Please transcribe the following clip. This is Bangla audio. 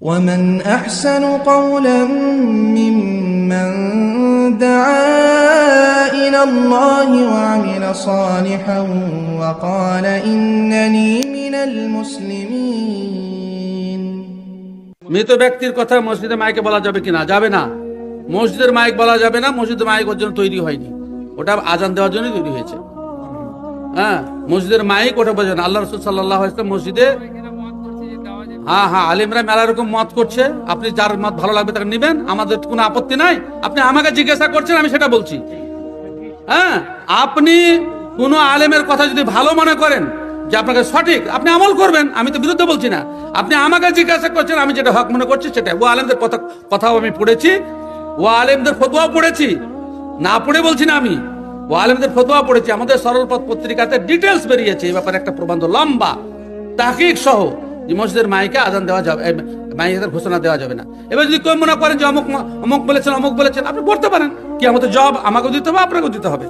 ومن أحسن قولا ممن دعا إلى الله وعمل صالحا وقال إنني من المسلمين মৃত ব্যক্তির কথা মসজিদে মাইকে বলা যাবে কিনা যাবে না মসজিদের মাইক বলা যাবে না মসজিদের মাইক ওর জন্য তৈরি হয়নি ওটা আজান দেওয়ার জন্য তৈরি হয়েছে হ্যাঁ মসজিদের মাইক ওটা বোঝেন আল্লাহ রসুল সাল্লাহ মসজিদে হ্যাঁ হ্যাঁ আলিমরা মেলা রকম মত করছে। আপনি যার মত ভালো লাগবে তাকে নিবেন, আমাদের কোনো আপত্তি নাই। আপনি আমাকে জিজ্ঞাসা করছেন, আমি সেটা বলছি। হ্যাঁ আপনি কোন আলেমের কথা যদি ভালো মনে করেন, যে আপনাকে সঠিক, আপনি আমল করবেন, আমি তো বিরুদ্ধে বলছি না। আপনি আমাকে জিজ্ঞাসা করছেন, আমি যেটা হক মনে করছি সেটা ও আলেমদের কথা, কথাও আমি পড়েছি, ও আলেমদের ফতোয়াও পড়েছি। না পড়ে বলছি না আমি। ও আলেমদের ফতোয়া পড়েছি। আমাদের সরলপথ পত্রিকাতে ডিটেলস বেরিয়েছে। এই ব্যাপারে একটা প্রবন্ধ লম্বা তাকিক সহ। যে মসজিদের মাইকে আজান দেওয়া যাবে মাইকের ঘোষণা দেওয়া যাবে না। এবার যদি কেউ মনে করেন যে অমুক অমুক বলেছেন অমুক বলেছেন, আপনি বলতে পারেন কি আমাদের জব আমাকেও দিতে হবে, আপনাকেও দিতে হবে।